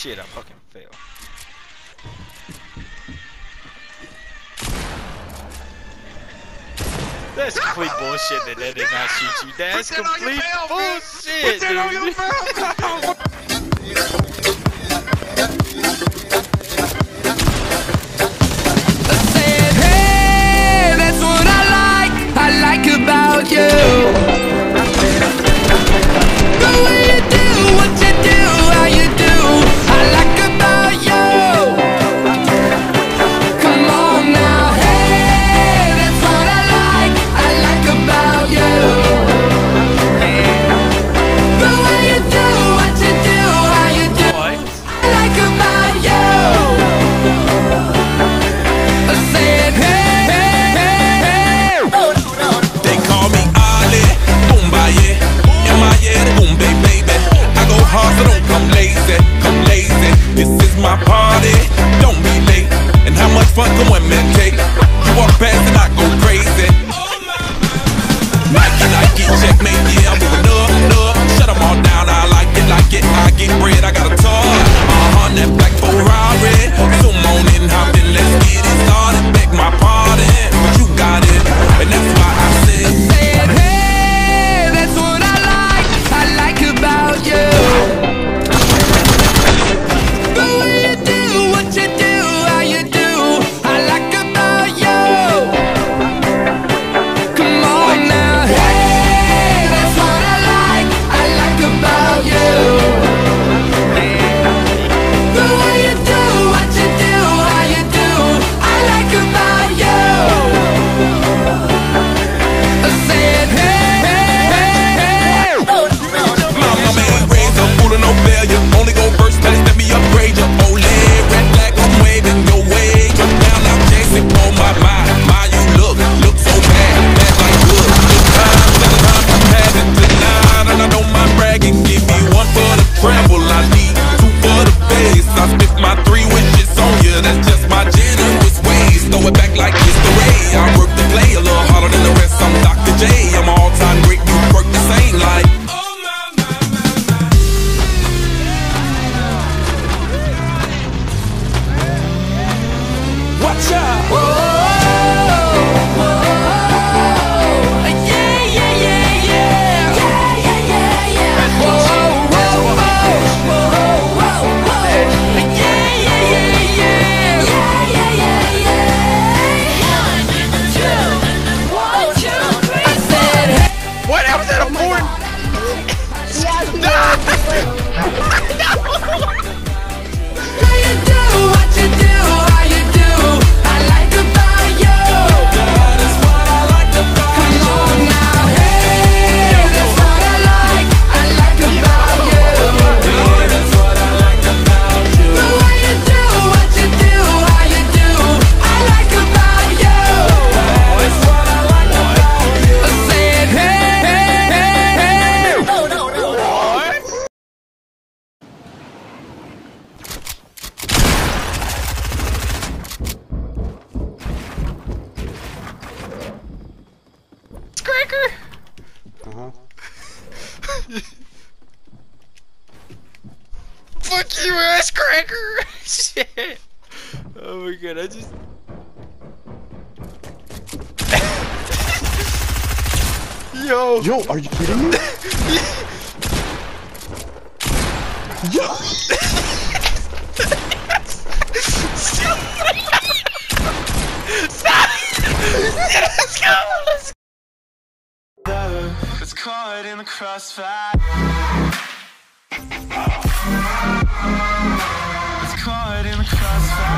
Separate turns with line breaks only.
Shit, I fucking fail. That's complete bullshit that that did not shoot you. That's complete bullshit.
Only go first, better let me upgrade ya. Watch out.
Whoa.
Fuck you, ass cracker! Shit. Oh my god, I just. Yo!
Yo, are you kidding me? Yo!
Let's go! Let's
go! Cause